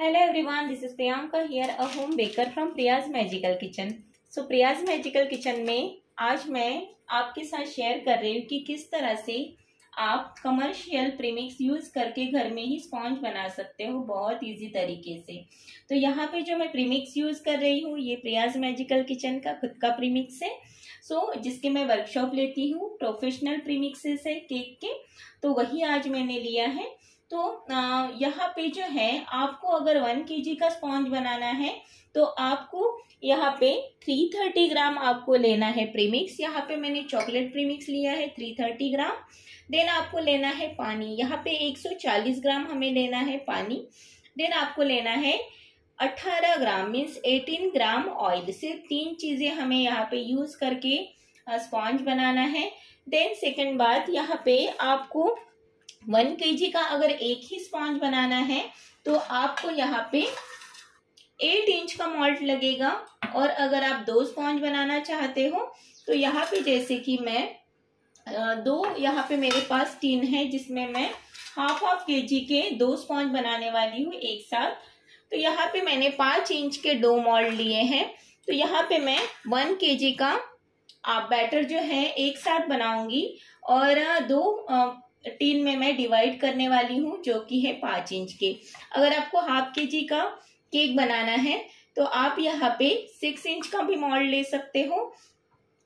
Hello everyone, this is Priyanka here, a home baker from Priya's Magical Kitchen. So Priya's Magical Kitchen में आज मैं आपके साथ share कर रही हूँ कि किस तरह से आप कमर्शियल प्रीमिक्स यूज़ करके घर में ही स्पॉन्ज बना सकते हो बहुत इजी तरीके से। तो यहाँ पे जो मैं प्रीमिक्स यूज़ कर रही हूँ ये प्रियाज मैजिकल किचन का खुद का प्रीमिक्स है। सो so, जिसके मैं वर्कशॉप लेती हूँ प्रोफेशनल प्रीमिक्सेस है केक के तो वही आज मैंने लिया है। तो यहाँ पे जो है, आपको अगर वन के का स्पॉन्ज बनाना है तो आपको यहाँ पे थ्री थर्टी ग्राम आपको लेना है प्रीमिक्स यहाँ पे मैंने चॉकलेट प्रीमिक्स लिया है थ्री थर्टी ग्राम। देन आपको लेना है पानी। यहाँ पे एक सौ चालीस ग्राम हमें लेना है पानी। देन आपको लेना है अट्ठारह gram means eighteen gram oil सिर्फ़ तीन चीज़ें हमें यहाँ पे यूज़ करके स्पॉन्ज बनाना है। देन सेकेंड बात, यहाँ पे आपको वन के का अगर एक ही स्पॉन्ज बनाना है तो आपको यहाँ पे एट इंच का मॉल्ट लगेगा। और अगर आप दो स्पॉन्ज बनाना चाहते हो तो यहाँ पे जैसे कि मैं दो यहाँ पे मेरे पास टीन है, जिसमें मैं हाफ़ हाफ़ के जी के दो स्पॉन्ज बनाने वाली हूँ एक साथ। तो यहाँ पे मैंने पाँच इंच के दो मॉल्ट लिए हैं। तो यहाँ पे मैं वन के जी का आप बैटर जो है एक साथ बनाऊँगी। और दो टीन में मैं डिवाइड करने वाली हूँ, जो कि है पाँच इंच के। अगर आपको हाफ़ के जी का केक बनाना है तो आप यहाँ पे सिक्स इंच का भी मॉल ले सकते हो।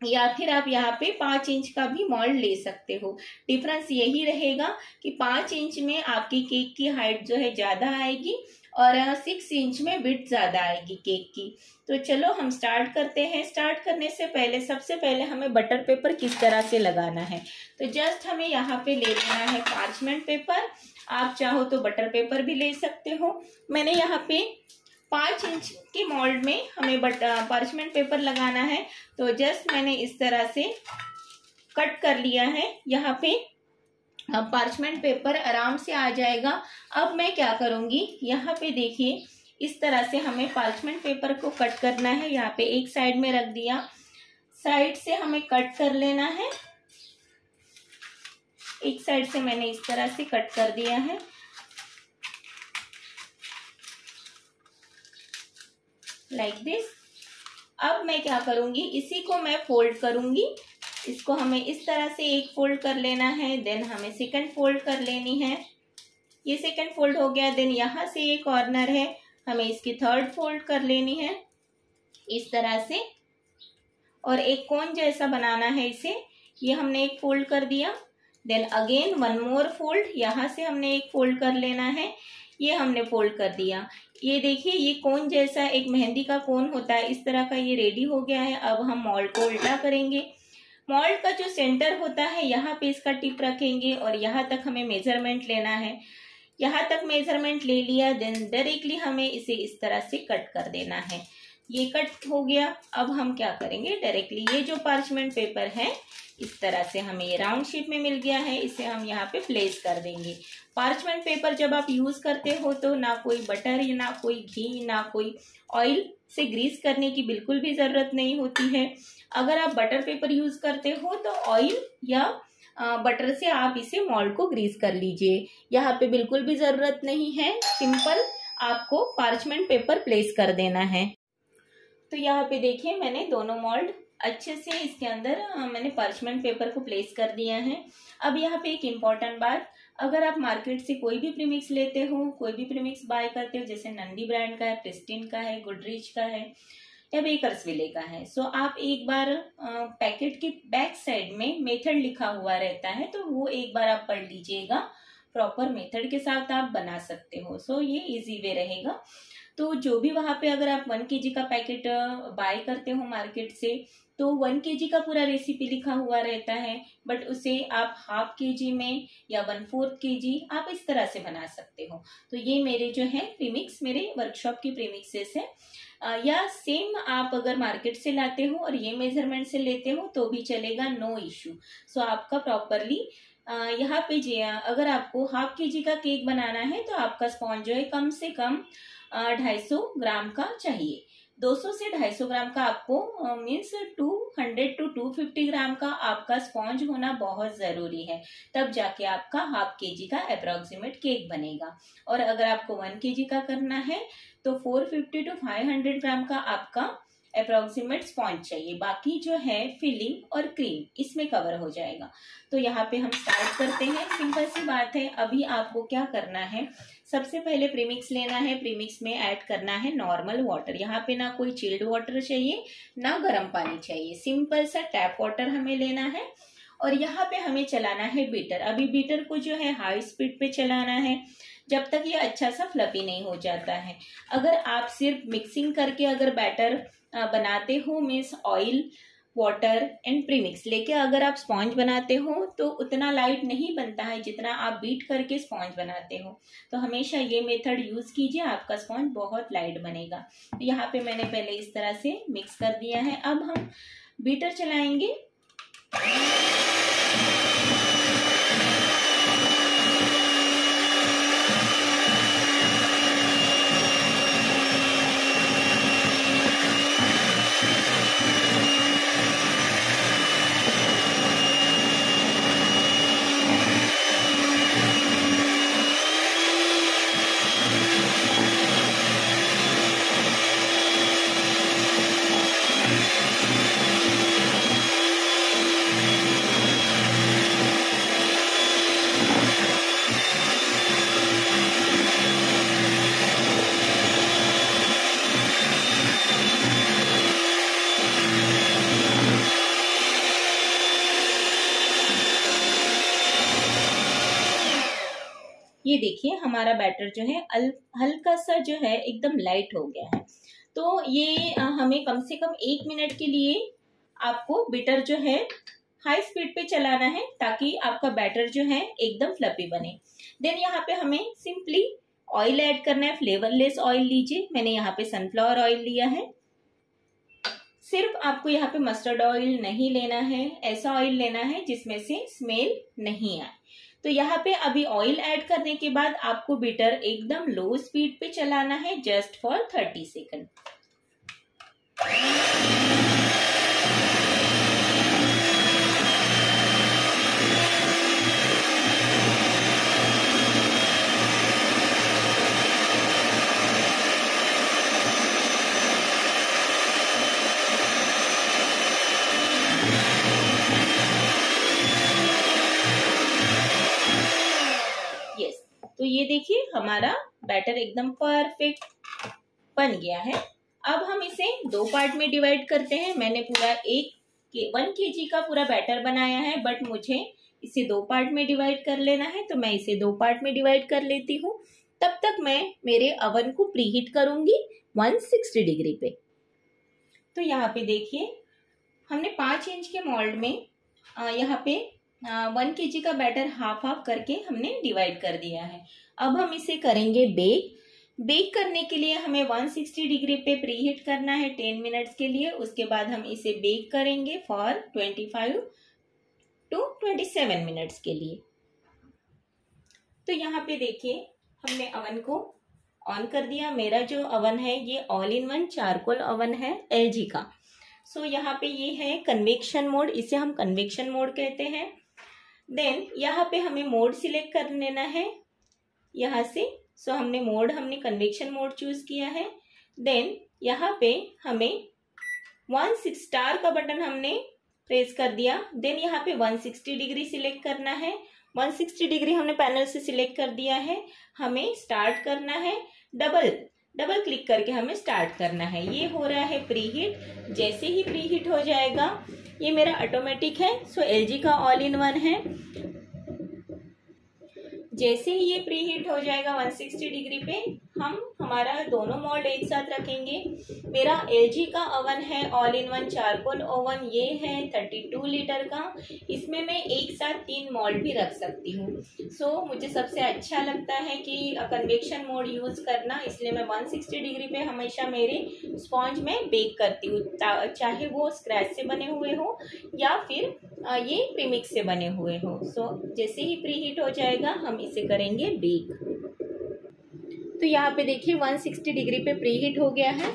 या फिर आप यहाँ पे पाँच इंच का भी मॉल्ड ले सकते हो। डिफरेंस यही रहेगा कि पाँच इंच में आपकी केक की हाइट जो है ज़्यादा आएगी और सिक्स इंच में बिट ज़्यादा आएगी केक की। तो चलो हम स्टार्ट करते हैं। स्टार्ट करने से पहले, सबसे पहले हमें बटर पेपर किस तरह से लगाना है? तो जस्ट हमें यहाँ पे ले लेना है पार्चमेंट पेपर। आप चाहो तो बटर पेपर भी ले सकते हो। मैंने यहाँ पे पाँच इंच के मोल्ड में हमें बट पार्चमेंट पेपर लगाना है। तो जस्ट मैंने इस तरह से कट कर लिया है। यहाँ पे पार्चमेंट पेपर आराम से आ जाएगा। अब मैं क्या करूँगी? यहाँ पे देखिए, इस तरह से हमें पार्चमेंट पेपर को कट करना है। यहाँ पे एक साइड में रख दिया। साइड से हमें कट कर लेना है। एक साइड से मैंने इस तरह से कट कर दिया है। लाइक दिस अब मैं क्या करूँगी? इसी को मैं फोल्ड करूँगी। इसको हमें इस तरह से एक फोल्ड कर लेना है देन हमें सेकंड फोल्ड कर लेनी है। ये सेकंड फोल्ड हो गया देन यहाँ से ये कॉर्नर है। हमें इसकी थर्ड फोल्ड कर लेनी है। इस तरह से। और एक कौन जैसा बनाना है इसे। ये हमने एक फोल्ड कर दिया। Then again one more fold यहाँ से हमने एक फोल्ड कर लेना है। ये हमने फोल्ड कर दिया। ये देखिए, ये कोन जैसा एक मेहंदी का कोन होता है, इस तरह का ये रेडी हो गया है। अब हम मॉल्ट को उल्टा करेंगे। मॉल्ट का जो सेंटर होता है, यहाँ पे इसका टिप रखेंगे और यहाँ तक हमें मेज़रमेंट लेना है। यहाँ तक मेज़रमेंट ले लिया देन डायरेक्टली हमें इसे इस तरह से कट कर देना है। ये कट हो गया। अब हम क्या करेंगे? डायरेक्टली ये जो पार्चमेंट पेपर है, इस तरह से हमें ये राउंड शेप में मिल गया है। इसे हम यहाँ पे प्लेस कर देंगे। पार्चमेंट पेपर जब आप यूज़ करते हो तो ना कोई बटर ना कोई घी, ना कोई ऑयल से ग्रीस करने की बिल्कुल भी ज़रूरत नहीं होती है। अगर आप बटर पेपर यूज़ करते हो तो ऑयल या बटर से आप इसे मॉल्ड को ग्रीस कर लीजिए। यहाँ पे बिल्कुल भी ज़रूरत नहीं है। सिंपल आपको पार्चमेंट पेपर प्लेस कर देना है। तो यहाँ पे देखिए मैंने दोनों मोल्ड अच्छे से इसके अंदर मैंने पार्चमेंट पेपर को प्लेस कर दिया है। अब यहाँ पे एक इंपॉर्टेंट बात, अगर आप मार्केट से कोई भी प्रीमिक्स लेते हो, कोई भी प्रीमिक्स बाय करते हो, जैसे नंदी ब्रांड का है प्रिस्टिन का है गुडरीच का है, या बेकर्स विले का है सो आप एक बार पैकेट के बैक साइड में मेथड लिखा हुआ रहता है तो वो एक बार आप पढ़ लीजिएगा। प्रॉपर मेथड के साथ आप बना सकते हो सो ये इजी वे रहेगा। तो जो भी वहाँ पे अगर आप वन के का पैकेट बाय करते हो मार्केट से तो वन के जी का पूरा रेसिपी लिखा हुआ रहता है बट उसे आप हाफ़ के जी में या वन फोर्थ के जी आप इस तरह से बना सकते हो। तो ये मेरे जो है प्रीमिक्स मेरे वर्कशॉप की प्रीमिक्सेस है। या सेम आप अगर मार्केट से लाते हो और ये मेज़रमेंट से लेते हो तो भी चलेगा नो इश्यू सो आपका प्रॉपरली यहाँ पे जी, अगर आपको हाफ़ के जी का केक बनाना है तो आपका स्पॉन्ज जो है कम से कम ढाई सौ ग्राम का चाहिए। 200 से 250 ग्राम का आपको मीन्स 200 टू 250 ग्राम का आपका स्पॉन्ज होना बहुत ज़रूरी है। तब जाके आपका हाफ़ के जी का अप्रोक्सीमेट केक बनेगा। और अगर आपको वन के जी का करना है तो 450 टू 500 ग्राम का आपका अप्रोक्सीमेट स्पॉन्ज चाहिए। बाकी जो है फिलिंग और क्रीम इसमें कवर हो जाएगा। तो यहाँ पे हम स्टार्ट करते हैं। सिंपल सी बात है। अभी आपको क्या करना है? सबसे पहले प्रीमिक्स लेना है प्रीमिक्स में ऐड करना है नॉर्मल वाटर यहाँ पे ना कोई चिल्ड वाटर चाहिए, ना गर्म पानी चाहिए। सिंपल सा टैप वाटर हमें लेना है और यहाँ पे हमें चलाना है बीटर अभी बीटर को जो है हाई स्पीड पे चलाना है, जब तक ये अच्छा सा फ्लफी नहीं हो जाता है। अगर आप सिर्फ़ मिक्सिंग करके अगर बैटर बनाते हो means oil water and premix लेके अगर आप स्पॉन्ज बनाते हो तो उतना लाइट नहीं बनता है जितना आप बीट करके स्पॉन्ज बनाते हो। तो हमेशा ये मेथड यूज़ कीजिए, आपका स्पॉन्ज बहुत लाइट बनेगा। तो यहाँ पे मैंने पहले इस तरह से मिक्स कर दिया है। अब हम बीटर चलाएँगे। ये देखिए, हमारा बैटर जो है हल्का सा जो है, एकदम लाइट हो गया है। तो ये हमें कम से कम एक मिनट के लिए आपको बिटर जो है हाई स्पीड पे चलाना है, ताकि आपका बैटर जो है, एकदम फ्लपी बने। देन यहाँ पे हमें सिंपली ऑयल ऐड करना है फ्लेवरलेस ऑयल लीजिए। मैंने यहाँ पे सनफ्लावर ऑयल लिया है। सिर्फ़ आपको यहाँ पे मस्टर्ड ऑयल नहीं लेना है, ऐसा ऑयल लेना है जिसमें से स्मेल नहीं आए। तो यहाँ पे अभी ऑयल ऐड करने के बाद आपको बीटर एकदम लो स्पीड पे चलाना है जस्ट फॉर थर्टी सेकेंड तो ये देखिए, हमारा बैटर एकदम परफेक्ट बन गया है। अब हम इसे दो पार्ट में डिवाइड करते हैं। मैंने पूरा एक के वन के का पूरा बैटर बनाया है बट मुझे इसे दो पार्ट में डिवाइड कर लेना है तो मैं इसे दो पार्ट में डिवाइड कर लेती हूँ। तब तक मैं मेरे अवन को प्रीहीट करूँगी 160 डिग्री पे। तो यहाँ पे देखिए, हमने पाँच इंच के मोल्ड में यहाँ पे वन के जी का बैटर हाफ़ हाफ़ करके हमने डिवाइड कर दिया है। अब हम इसे करेंगे बेक बेक करने के लिए हमें 160 डिग्री पे प्रीहीट करना है 10 मिनट्स के लिए। उसके बाद हम इसे बेक करेंगे फॉर 25 टू 27 मिनट्स के लिए। तो यहाँ पे देखिए हमने अवन को ऑन कर दिया। मेरा जो अवन है ये all in one charcoal oven है एल का। सो so, यहाँ पे ये है कन्वेक्शन मोड इसे हम कन्वेक्शन मोड कहते हैं। देन यहाँ पे हमें मोड सिलेक्ट कर लेना है। यहाँ से सो so हमने मोड हमने कन्वेक्शन मोड चूज़ किया है। देन यहाँ पे हमें वन सिक्स स्टार का बटन हमने प्रेस कर दिया। देन यहाँ पे 160 डिग्री सिलेक्ट करना है। 160 डिग्री हमने पैनल से सिलेक्ट कर दिया है। हमें स्टार्ट करना है। डबल डबल क्लिक करके हमें स्टार्ट करना है। ये हो रहा है प्री हीट जैसे ही प्री हीट हो जाएगा ये मेरा ऑटोमेटिक है सो एलजी का ऑल इन वन है। जैसे ही ये प्री हीट हो जाएगा 160 डिग्री पे हम हमारा दोनों मोल्ड एक साथ रखेंगे। मेरा एलजी का ओवन है all in one charcoal oven ये है 32 लीटर का। इसमें मैं एक साथ तीन मोल्ड भी रख सकती हूँ। सो so, मुझे सबसे अच्छा लगता है कि कन्वेक्शन मोड यूज़ करना इसलिए मैं 160 डिग्री पे हमेशा मेरे स्पॉन्ज में बेक करती हूँ। चाहे वो स्क्रैच से बने हुए हो या फिर ये प्रीमिक्स से बने हुए हो। सो जैसे ही प्री हीट हो जाएगा हम इसे करेंगे बेक तो यहाँ पे देखिए 160 डिग्री पे प्री हीट हो गया है।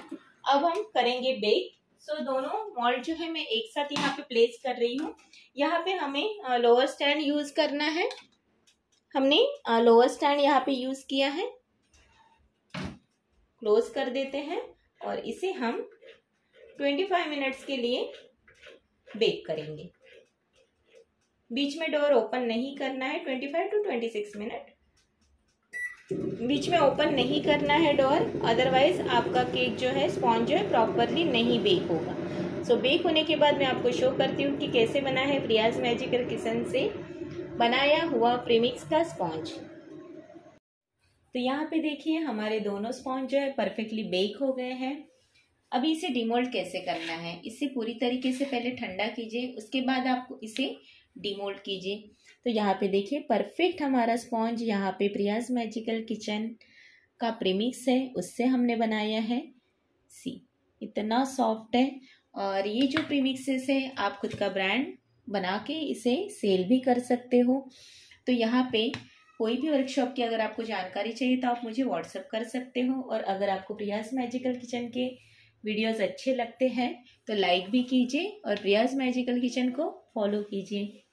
अब हम करेंगे बेक सो so, दोनों मॉल्ड जो है मैं एक साथ यहाँ पे प्लेस कर रही हूँ। यहाँ पे हमें लोअर स्टैंड यूज़ करना है। हमने लोअर स्टैंड यहाँ पे यूज़ किया है। क्लोज कर देते हैं और इसे हम 25 मिनट्स के लिए बेक करेंगे। बीच में डोर ओपन नहीं करना है 25 टू 26 मिनट। बीच में ओपन नहीं करना है डोर अदरवाइज़ आपका केक जो है स्पॉन्ज जो है प्रॉपरली नहीं बेक होगा। सो so, बेक होने के बाद मैं आपको शो करती हूँ कि कैसे बना है प्रियाज मैजिकल किचन से बनाया हुआ प्रीमिक्स का स्पॉन्ज। तो यहाँ पे देखिए हमारे दोनों स्पॉन्ज जो है परफेक्टली बेक हो गए हैं। अभी इसे डिमोल्ड कैसे करना है? इसे पूरी तरीके से पहले ठंडा कीजिए उसके बाद आप इसे डिमोल्ड कीजिए। तो यहाँ पे देखिए परफेक्ट हमारा स्पॉन्ज यहाँ पे प्रियाज मैजिकल किचन का प्रीमिक्स है, उससे हमने बनाया है। सी इतना सॉफ्ट है। और ये जो प्रीमिक्सेस है, आप खुद का ब्रांड बना के इसे सेल भी कर सकते हो। तो यहाँ पे कोई भी वर्कशॉप की अगर आपको जानकारी चाहिए तो आप मुझे व्हाट्सअप कर सकते हो। और अगर आपको प्रियाज मैजिकल किचन के वीडियोस अच्छे लगते हैं तो लाइक भी कीजिए और प्रियाज मैजिकल किचन को फॉलो कीजिए।